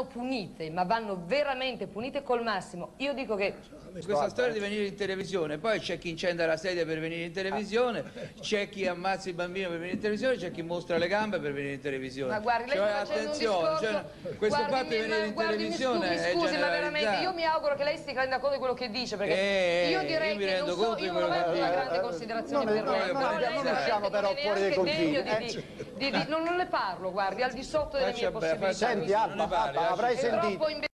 vanno punite, ma vanno veramente punite col massimo. Io dico che questa storia di venire in televisione, poi c'è chi incenda la sedia per venire in televisione, c'è chi ammazza il bambino per venire in televisione, c'è chi mostra le gambe per venire in televisione. Ma guardi, lei Cioè, sta facendo un attenzione, discorso... cioè, questo Guardi, fatto di venire in televisione scusi, è scusi, ma veramente io mi auguro che lei si renda conto di quello che dice, perché Eh, io direi che non so, io non avevo una grande considerazione non è- per lei, non usciamo però non è fuori dai neanche confini, degno eh, non, le parlo, guardi, al di sotto delle mie possibilità. Senti non Alba, avrai sentito...